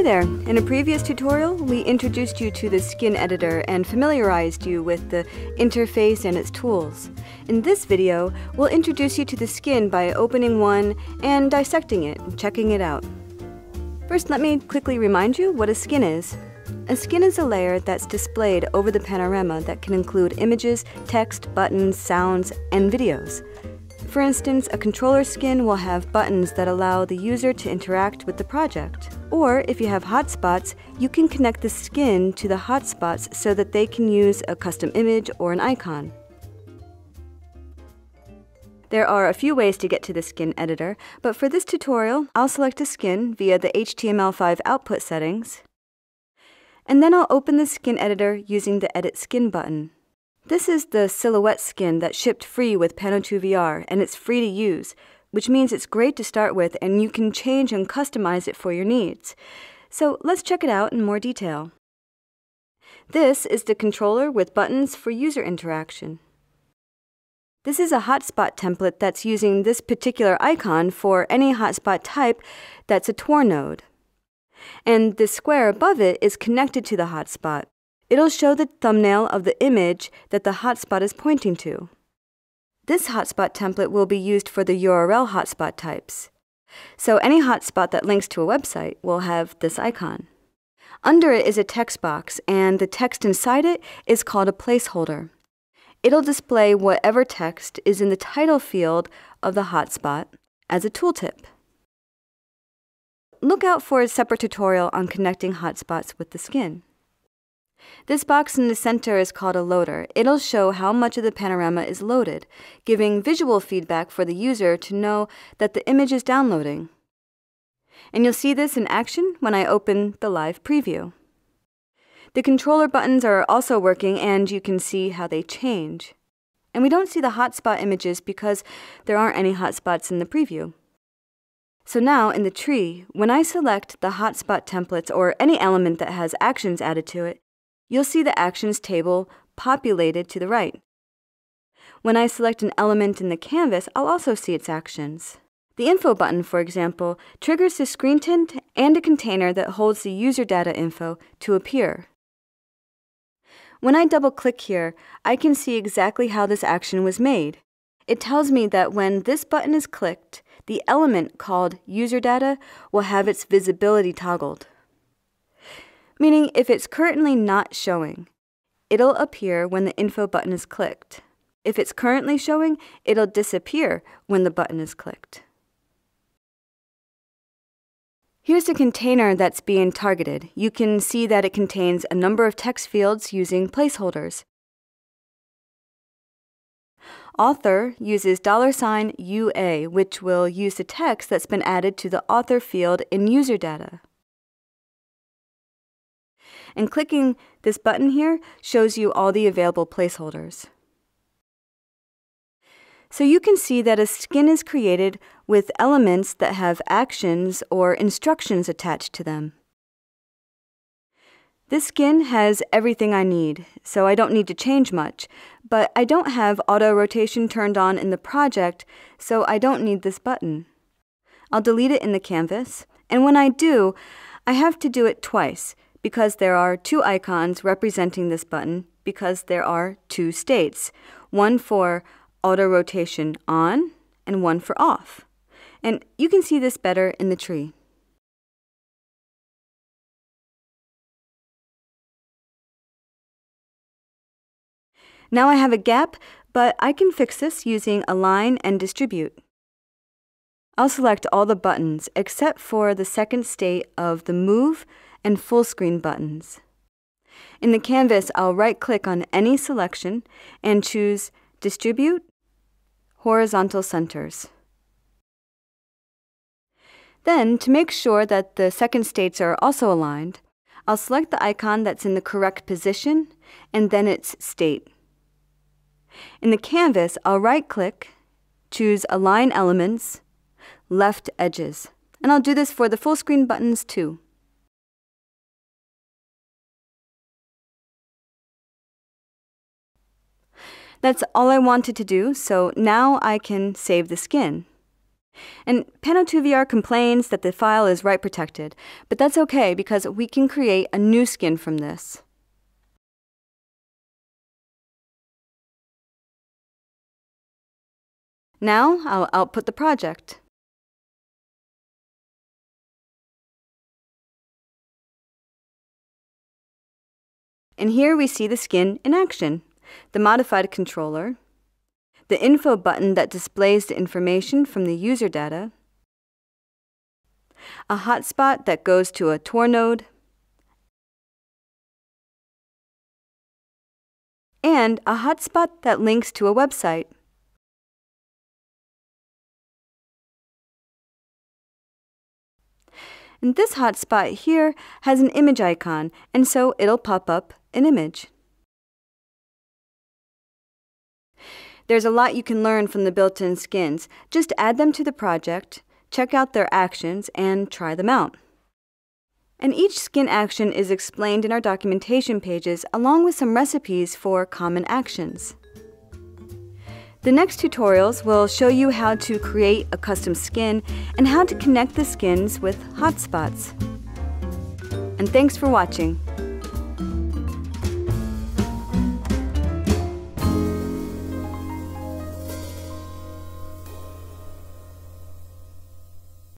Hi there! In a previous tutorial, we introduced you to the skin editor and familiarized you with the interface and its tools. In this video, we'll introduce you to the skin by opening one and dissecting it checking it out. First, let me quickly remind you what a skin is. A skin is a layer that's displayed over the panorama that can include images, text, buttons, sounds, and videos. For instance, a controller skin will have buttons that allow the user to interact with the project. Or if you have hotspots, you can connect the skin to the hotspots so that they can use a custom image or an icon. There are a few ways to get to the skin editor, but for this tutorial, I'll select a skin via the HTML5 output settings, and then I'll open the skin editor using the Edit Skin button. This is the silhouette skin that shipped free with Pano2VR, and it's free to use, which means it's great to start with and you can change and customize it for your needs. So let's check it out in more detail. This is the controller with buttons for user interaction. This is a hotspot template that's using this particular icon for any hotspot type that's a tour node. And the square above it is connected to the hotspot. It'll show the thumbnail of the image that the hotspot is pointing to. This hotspot template will be used for the URL hotspot types. So any hotspot that links to a website will have this icon. Under it is a text box, and the text inside it is called a placeholder. It'll display whatever text is in the title field of the hotspot as a tooltip. Look out for a separate tutorial on connecting hotspots with the skin. This box in the center is called a loader. It'll show how much of the panorama is loaded, giving visual feedback for the user to know that the image is downloading. And you'll see this in action when I open the live preview. The controller buttons are also working and you can see how they change. And we don't see the hotspot images because there aren't any hotspots in the preview. So now in the tree, when I select the hotspot templates or any element that has actions added to it, you'll see the actions table populated to the right. When I select an element in the canvas, I'll also see its actions. The info button, for example, triggers the screen tint and a container that holds the user data info to appear. When I double click here, I can see exactly how this action was made. It tells me that when this button is clicked, the element called user data will have its visibility toggled meaning if it's currently not showing, it'll appear when the info button is clicked. If it's currently showing, it'll disappear when the button is clicked. Here's a container that's being targeted. You can see that it contains a number of text fields using placeholders. Author uses dollar sign $UA, which will use the text that's been added to the author field in user data. And clicking this button here shows you all the available placeholders. So you can see that a skin is created with elements that have actions or instructions attached to them. This skin has everything I need, so I don't need to change much, but I don't have auto rotation turned on in the project, so I don't need this button. I'll delete it in the canvas, and when I do, I have to do it twice because there are two icons representing this button because there are two states, one for auto rotation on and one for off. And you can see this better in the tree. Now I have a gap, but I can fix this using Align and Distribute. I'll select all the buttons except for the second state of the Move and full screen buttons. In the canvas, I'll right-click on any selection and choose Distribute, Horizontal Centers. Then, to make sure that the second states are also aligned, I'll select the icon that's in the correct position and then its state. In the canvas, I'll right-click, choose Align Elements, Left Edges, and I'll do this for the full screen buttons too. That's all I wanted to do, so now I can save the skin. And Pano2VR complains that the file is write protected, but that's okay because we can create a new skin from this. Now I'll output the project. And here we see the skin in action, the modified controller, the info button that displays the information from the user data, a hotspot that goes to a tour node, and a hotspot that links to a website. And this hotspot here has an image icon, and so it'll pop up an image. There's a lot you can learn from the built-in skins. Just add them to the project, check out their actions, and try them out. And each skin action is explained in our documentation pages along with some recipes for common actions. The next tutorials will show you how to create a custom skin and how to connect the skins with hotspots. And thanks for watching.